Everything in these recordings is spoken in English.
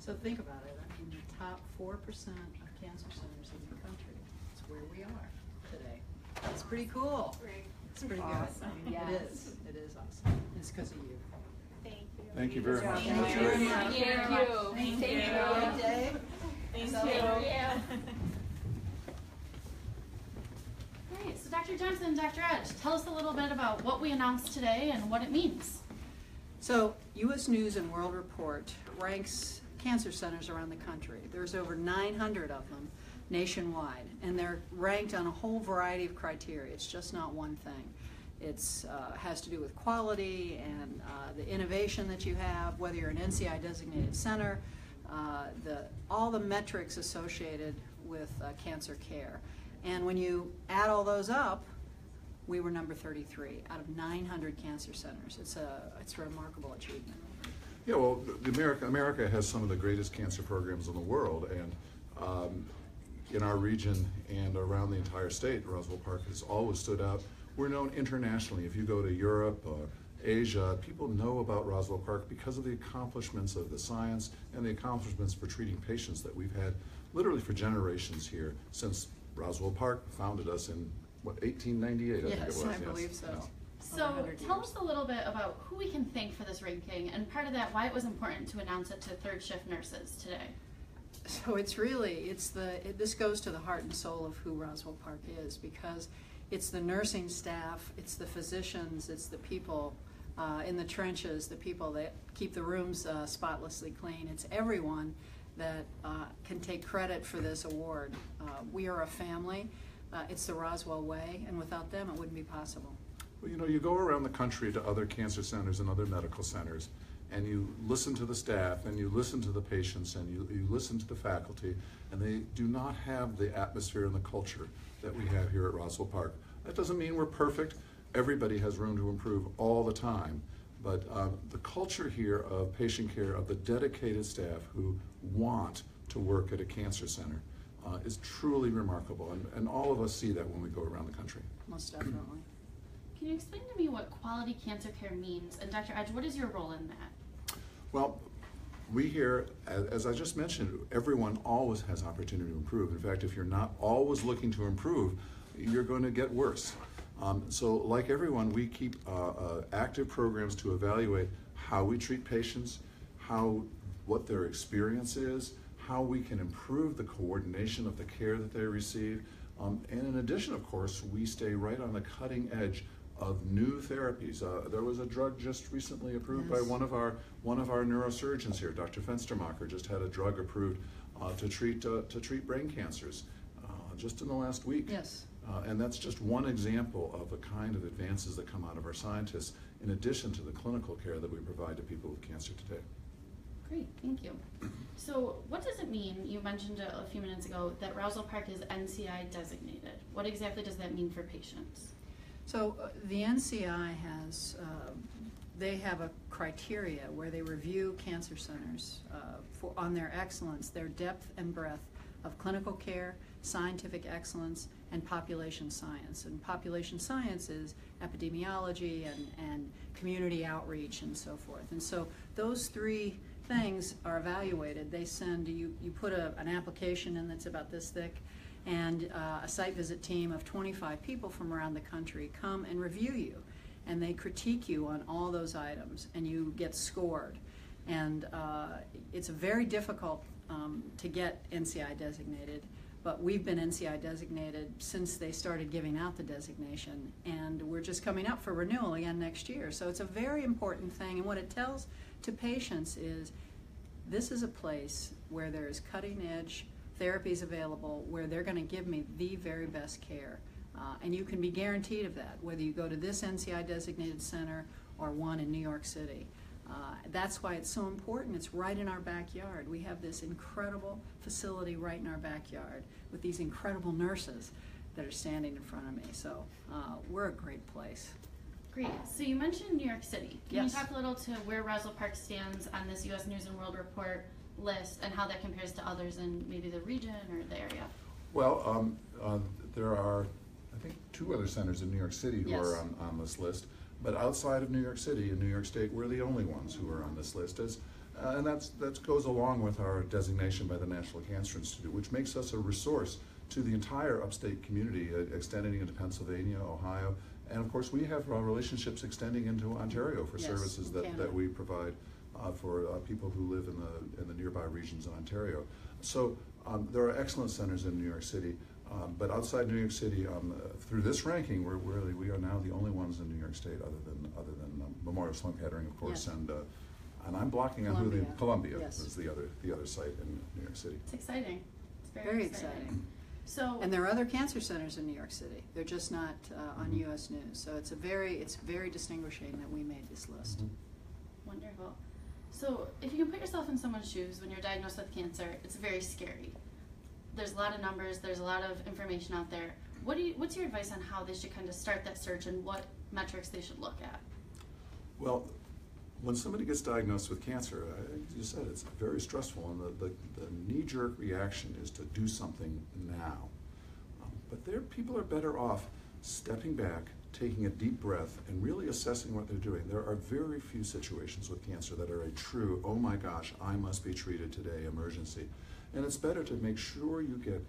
So think about it, I mean, the top four percent of cancer centers in the country, it's where we are today. It's pretty cool. It's pretty. Awesome. I mean, It Yes. is, it is awesome. It's because of you. Thank you. Thank you very much. Thank you. Thank you. Thank Thank you. you. Thank So- you. Great. So, Dr. Johnson Dr. Edge, tell us a little bit about what we announced today and what it means. So, U.S. News and World Report ranks cancer centers around the country. There's over 900 of them nationwide, and they're ranked on a whole variety of criteria. It's just not one thing. It's uh, has to do with quality and uh, the innovation that you have, whether you're an NCI designated center, uh, the all the metrics associated with uh, cancer care. And when you add all those up, we were number 33 out of 900 cancer centers. It's a it's a remarkable achievement. Yeah, well, the America, America has some of the greatest cancer programs in the world, and um, in our region and around the entire state, Roswell Park has always stood out. We're known internationally. If you go to Europe, uh, Asia, people know about Roswell Park because of the accomplishments of the science and the accomplishments for treating patients that we've had literally for generations here since Roswell Park founded us in what 1898, I think it Yes, was. I yes. believe so. Yes. So, tell us a little bit about who we can thank for this ranking, and part of that, why it was important to announce it to third shift nurses today. So it's really it's the it, this goes to the heart and soul of who Roswell Park is because it's the nursing staff, it's the physicians, it's the people uh, in the trenches, the people that keep the rooms uh, spotlessly clean. It's everyone that uh, can take credit for this award. Uh, we are a family. Uh, it's the Roswell way, and without them, it wouldn't be possible. Well, you know, you go around the country to other cancer centers and other medical centers, and you listen to the staff, and you listen to the patients, and you, you listen to the faculty, and they do not have the atmosphere and the culture that we have here at Roswell Park. That doesn't mean we're perfect. Everybody has room to improve all the time. But um, the culture here of patient care, of the dedicated staff who want to work at a cancer center, uh, is truly remarkable. And, and all of us see that when we go around the country. Most definitely. Can you explain to me what quality cancer care means? And Dr. Edge, what is your role in that? Well, we here, as, I just mentioned, everyone always has opportunity to improve. In fact, if you're not always looking to improve, you're going to get worse. Um, so, like everyone, we keep uh, uh, active programs to evaluate how we treat patients, how what their experience is, how we can improve the coordination of the care that they receive. Um, and in addition, of course, we stay right on the cutting edge of new therapies. Uh, there was a drug just recently approved by one of our one of our neurosurgeons here, Dr. Fenstermaker, just had a drug approved uh, to treat uh, to treat brain cancers uh, just in the last week. Yes. Uh, and that's just one example of the kind of advances that come out of our scientists, in addition to the clinical care that we provide to people with cancer today. Great, thank you. So, what does it mean? You mentioned a few minutes ago that Roswell Park is NCI designated. What exactly does that mean for patients? So uh, the NCI has, uh, they have a criteria where they review cancer centers uh, for, on their excellence, their depth and breadth of clinical care, scientific excellence, and population science. And population science is epidemiology and, and community outreach and so forth. And so those three things are evaluated. They send, you, you put a, an application in that's about this thick, and uh, a site visit team of 25 people from around the country come and review you and they critique you on all those items and you get scored. And uh, it's very difficult um, to get nci designated but we've been nci designated since they started giving out the designation and we're just coming up for renewal again next year. So it's a very important thing and what it tells to patients is this is a place where there is cutting edge therapies available where they're going to give me the very best care. Uh, and you can be guaranteed of that, whether you go to this NCI designated center or one in New York City. Uh, that's why it's so important. It's right in our backyard. We have this incredible facility right in our backyard with these incredible nurses that are standing in front of me. So uh, we're a great place. Great. So, you mentioned New York City. Can Yes. you talk a little to where Roswell Park stands on this U.S. News and World Report list and how that compares to others in maybe the region or the area? Well, um, uh, there are, I think, two other centers in New York City who Yes. are on, on this list. But outside of New York City, in New York State, we're the only ones who are on this list. As, Uh, and that's, that goes along with our designation by the National Cancer Institute, which makes us a resource to the entire upstate community, uh, extending into Pennsylvania, Ohio, and of course, we have uh, relationships extending into Ontario for Yes, services that, Canada. that we provide uh, for uh, people who live in the, in the nearby regions in Ontario. So um, there are excellent centers in New York City, um, but outside New York City, um, uh, through this ranking, we're really, we are now the only ones in New York State other than, other than um, Memorial Sloan Kettering, of course, Yes. and, uh, and I'm blocking on who the, Columbia. Columbia Yes. is the other, the other site in New York City. It's exciting. It's very, Very exciting. exciting. So, And there are other cancer centers in New York City. They're just not uh, on Mhm. US News. So it's a very, it's very distinguishing that we made this list. Mhm. wonderful. So, if you can put yourself in someone's shoes when you're diagnosed with cancer, it's very scary. There's a lot of numbers. There's a lot of information out there. What do you? What's your advice on how they should kind of start that search and what metrics they should look at? Well, when somebody gets diagnosed with cancer, uh, you said it's very stressful, and the, the, the knee-jerk reaction is to do something now. Um, but there, people are better off stepping back, taking a deep breath, and really assessing what they're doing. There are very few situations with cancer that are a true, oh my gosh, I must be treated today emergency. And it's better to make sure you get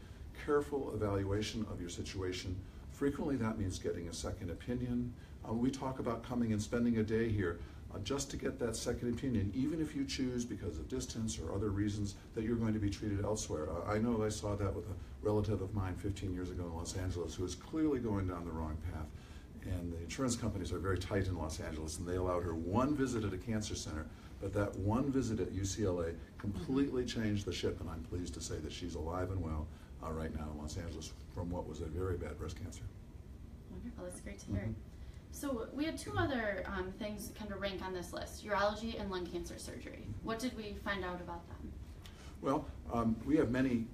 careful evaluation of your situation. Frequently, that means getting a second opinion. Uh, we talk about coming and spending a day here uh, just to get that second opinion, even if you choose, because of distance or other reasons, that you're going to be treated elsewhere. Uh, I know I saw that with a relative of mine 15 years ago in Los Angeles who was clearly going down the wrong path. And the insurance companies are very tight in Los Angeles, and they allowed her one visit at a cancer center, but that one visit at UCLA completely changed the ship, and I'm pleased to say that she's alive and well uh, right now in Los Angeles from what was a very bad breast cancer. Wonderful. That's great to hear. Mhm. So we had two other um, things kind of rank on this list: urology and lung cancer surgery. What did we find out about them? Well, um, we have many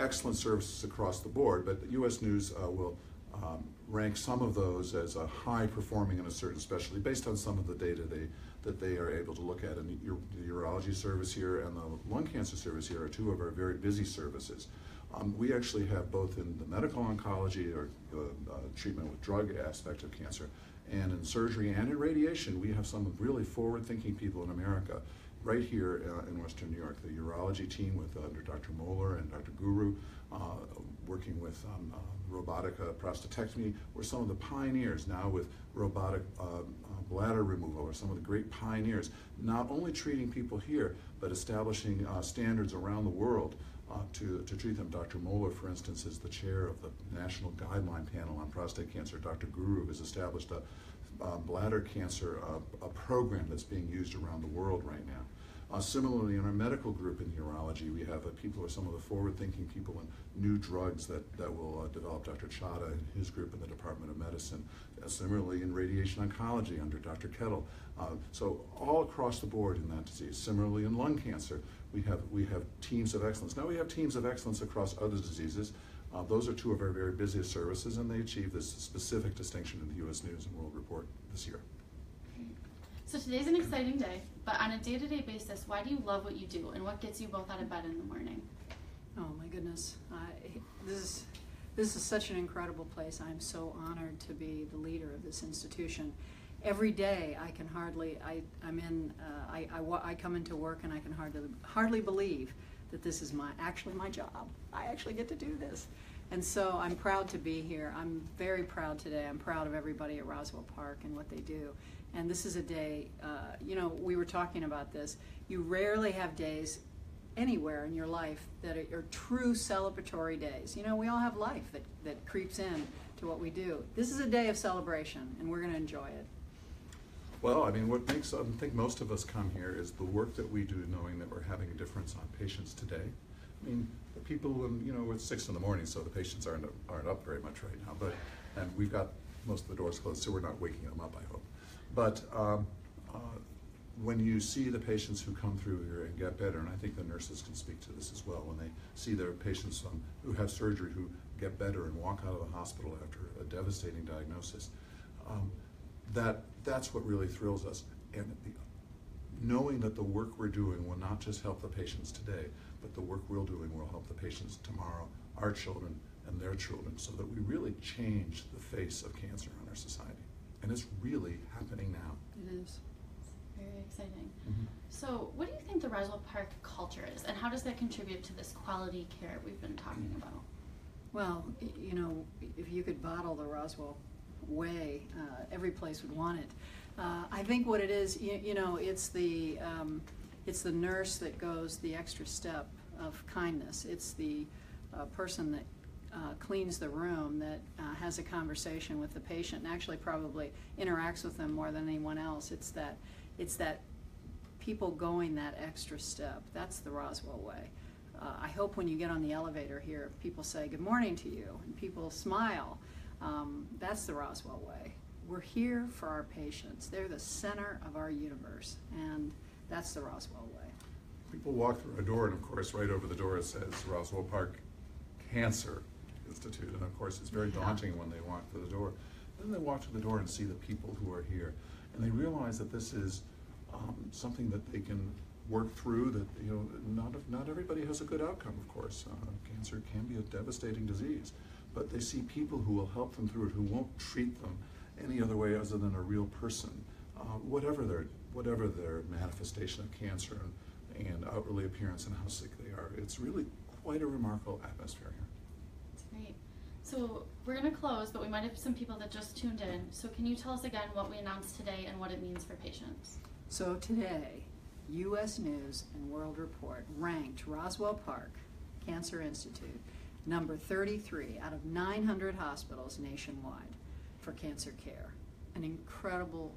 excellent services across the board, but the U.S. News uh, will um, rank some of those as a high performing in a certain specialty based on some of the data they, that they are able to look at. And the, urology service here and the lung cancer service here are two of our very busy services. Um, we actually have both in the medical oncology or uh, uh, treatment with drug aspect of cancer, and in surgery and in radiation, we have some really forward-thinking people in America. Right here uh, in Western New York, the urology team with uh, under Dr. Mohler and Dr. Guru, uh, working with um, uh, robotic prostatectomy, were some of the pioneers. Now with robotic bladder removal, are some of the great pioneers. Not only treating people here, but establishing standards around the world uh, to, to treat them. Dr. Mohler, for instance, is the chair of the National Guideline Panel on Prostate Cancer. Dr. Guru has established a uh, bladder cancer uh, a program that's being used around the world right now. Uh, similarly, in our medical group in urology, we have uh, people who are some of the forward-thinking people in new drugs that, that will uh, develop. Dr. Chatta and his group in the Department of Medicine. Uh, similarly, in radiation oncology under Dr. Kuettel. Uh, so all across the board in that disease. Similarly, in lung cancer, we have we have teams of excellence. Now we have teams of excellence across other diseases. Uh, those are two of our very busiest services, and they achieve this specific distinction in the U.S. News and World Report this year. So today's an exciting day, but on a day-to-day basis, why do you love what you do, and what gets you both out of bed in the morning? Oh my goodness, I, this is this is such an incredible place. I'm so honored to be the leader of this institution. Every day, I can hardly I I'm in uh, I, I I come into work and I can hardly hardly believe that this is my actually my job. I actually get to do this, and so I'm proud to be here. I'm very proud today. I'm proud of everybody at Roswell Park and what they do. And this is a day. Uh, you know, we were talking about this. You rarely have days anywhere in your life that are, are true celebratory days. You know, we all have life that, that creeps in to what we do. This is a day of celebration, and we're going to enjoy it. Well, I mean, what makes I think most of us come here is the work that we do, knowing that we're having a difference on patients today. I mean, the people, um, you know, it's six in the morning, so the patients aren't aren't up very much right now. But and we've got most of the doors closed, so we're not waking them up. I hope. But um, uh, when you see the patients who come through here and get better, and I think the nurses can speak to this as well, when they see their patients um, who have surgery who get better and walk out of the hospital after a devastating diagnosis, um, that that's what really thrills us. And the, knowing that the work we're doing will not just help the patients today, but the work we're doing will help the patients tomorrow, our children and their children, so that we really change the face of cancer in our society. And it's really happening now. It is. Very exciting. Mhm. So, what do you think the Roswell Park culture is, and how does that contribute to this quality care we've been talking about? Well, you know, if you could bottle the Roswell way, uh, every place would want it. Uh, I think what it is, you, you know, it's the um, it's the nurse that goes the extra step of kindness. It's the uh, person that uh, cleans the room, that uh, has a conversation with the patient, and actually probably interacts with them more than anyone else. It's that it's that people going that extra step. That's the Roswell way. Uh, I hope when you get on the elevator here, people say good morning to you and people smile. Um, that's the Roswell way. We're here for our patients. They're the center of our universe, and that's the Roswell way. People walk through a door, and of course, right over the door it says Roswell Park Cancer Institute. And of course, it's very Yeah. daunting when they walk through the door. Then they walk to the door and see the people who are here. And they realize that this is um, something that they can work through, that, you know, not, not everybody has a good outcome, of course. Uh, cancer can be a devastating disease. But they see people who will help them through it, who won't treat them any other way other than a real person, uh, whatever their whatever their manifestation of cancer and, and outwardly appearance and how sick they are. It's really quite a remarkable atmosphere here. That's great. So, we're going to close, but we might have some people that just tuned in. So, can you tell us again what we announced today and what it means for patients? So today, U.S. News and World Report ranked Roswell Park Cancer Institute number 33 out of 900 hospitals nationwide for cancer care. An incredible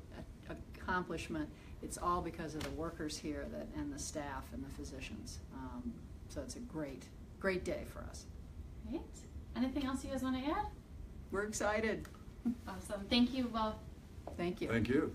accomplishment. It's all because of the workers here that, and the staff and the physicians. Um, so it's a great, great day for us. Right? Anything else you guys want to add? We're excited. Awesome. Thank you both. Thank you. Thank you.